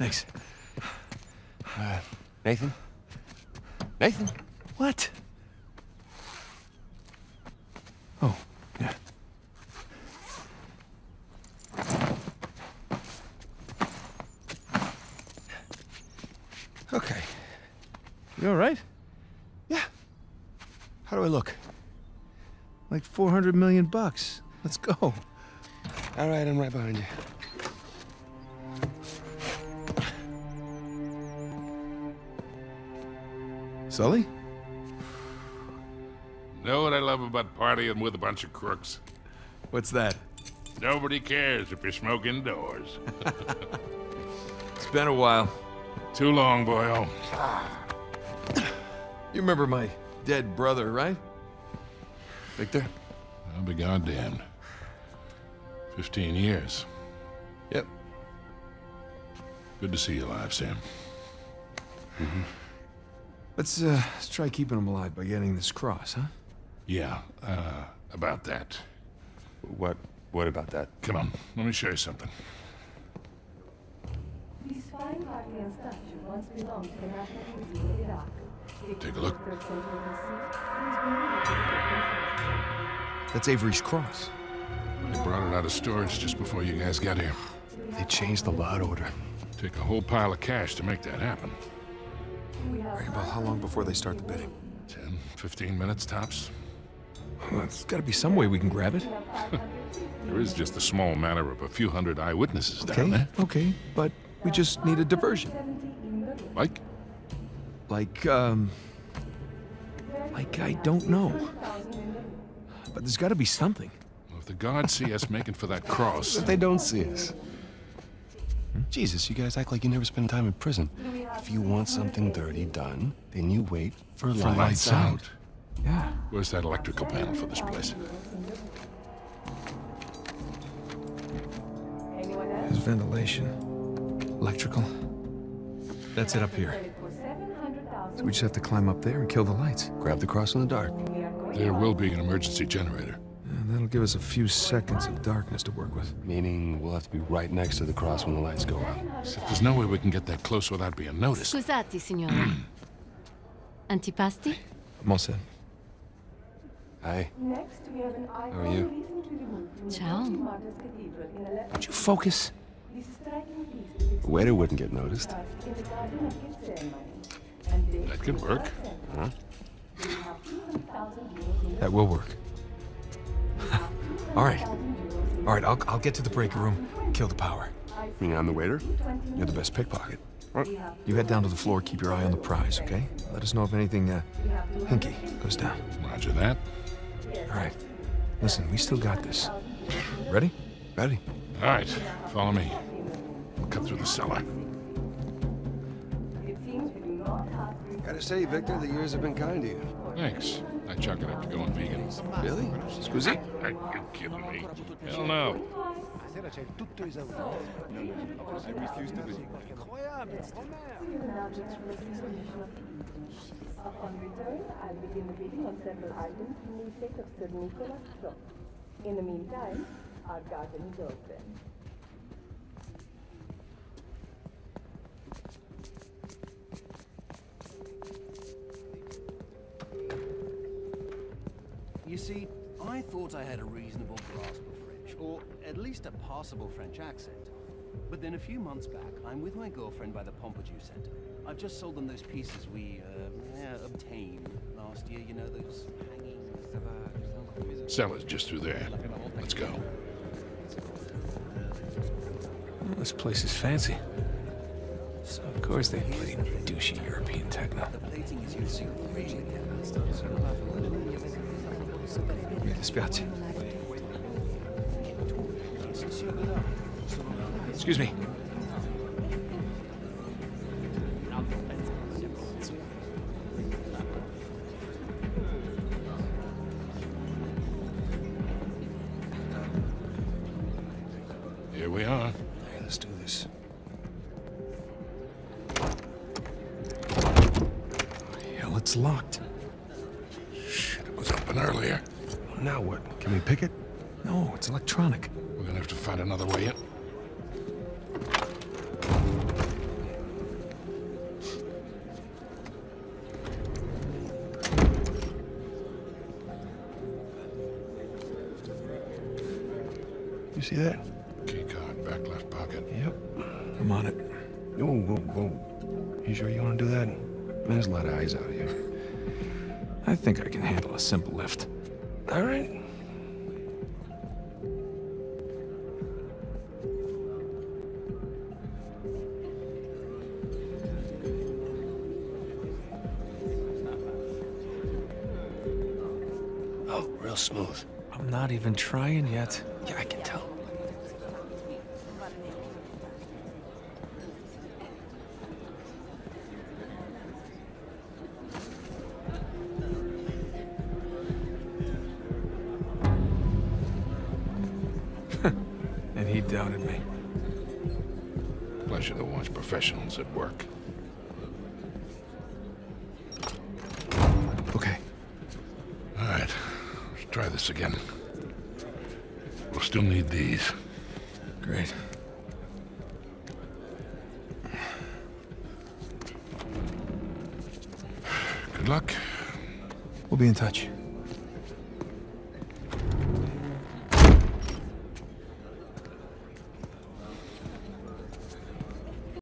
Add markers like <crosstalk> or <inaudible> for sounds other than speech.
Thanks. Uh, Nathan? Nathan? What? Oh, yeah. Okay. You all right? Yeah. How do I look? Like 400 million bucks. Let's go. All right, I'm right behind you. Sully? Know what I love about partying with a bunch of crooks? What's that? Nobody cares if you smoke indoors. <laughs> It's been a while. Too long, boyo. You remember my dead brother, right? Victor? I'll be goddamned. Fifteen years. Yep. Good to see you alive, Sam. Mm-hmm. Let's, uh, let's try keeping him alive by getting this cross, huh? Yeah, uh, about that. What? What about that? Come on, let me show you something. This fine Parthian statue once belonged to the National Museum of Iraq. Take a look. That's Avery's cross. They brought it out of storage just before you guys got here. They changed the lot order. Take a whole pile of cash to make that happen. Right, about how long before they start the bidding? 10, 15 minutes tops. Well, there's gotta be some way we can grab it. <laughs> There is just a small matter of a few hundred eyewitnesses down there. okay, but we just need a diversion. Like? Like, um... Like, I don't know. But there's gotta be something. Well, if the guards see us making for that cross, <laughs> But they don't see us. Jesus, you guys act like you never spend time in prison. If you want something dirty done, then you wait for, for lights, lights out. out. Yeah. Where's that electrical panel for this place? Anyone else? There's ventilation. Electrical. That's it up here. So we just have to climb up there and kill the lights. Grab the cross in the dark. we are going There will be an emergency generator. And that'll give us a few seconds of darkness to work with. Meaning we'll have to be right next to the cross when the lights go out. Except there's no way we can get that close without being noticed. Scusate, signora. <clears throat> Antipasti? I'm all set. Hi. Next, we have an icon are you? recently removed from the Ciao. St. Martin's Cathedral in Aleppo. Would you focus? This striking piece depicts The waiter wouldn't get noticed. Christ in the Garden of Gethsemane. And this That could work. our center. We have 200,000 euros in the That will work. All right. All right, I'll, I'll get to the breaker room, kill the power. You mean I'm the waiter? You're the best pickpocket. You head down to the floor, keep your eye on the prize, okay? Let us know if anything, uh, hinky goes down. Roger that. All right. Listen, we still got this. Ready? Ready. All right, follow me. We'll cut through the cellar. It seems we do not have Gotta say, Victor, the years have been kind to you. Thanks. I chalk it up to going vegan. Really? Scusi? Are you kidding me? Hell no. Upon return, I'll begin the bidding on several items from the estate of Sir Nicholas Shaw. In the meantime, our garden is You see, I thought I had a reasonable grasp of French, or at least a passable French accent. But then a few months back, I'm with my girlfriend by the Pompidou Center. I've just sold them those pieces we uh, yeah, obtained last year. You know, those hanging. Cellar's just through there. Let's go. Well, this place is fancy. So of course they play douchey European techno. Mi dispiace. Excuse me. Here we are. Hey, let's do this. Hell, it's locked earlier. Now what? Can we pick it? No, it's electronic. We're gonna have to find another way in. You see that? Key card, back left pocket. Yep. I'm on it. Whoa, whoa, whoa. You sure you want to do that? Man, there's a lot of eyes out here. I think I can handle a simple lift. All right. Oh, real smooth. I'm not even trying yet. Yeah, I can <laughs> And he doubted me. Pleasure to watch professionals at work. Okay. All right, let's try this again. We'll still need these. Great. Good luck. We'll be in touch.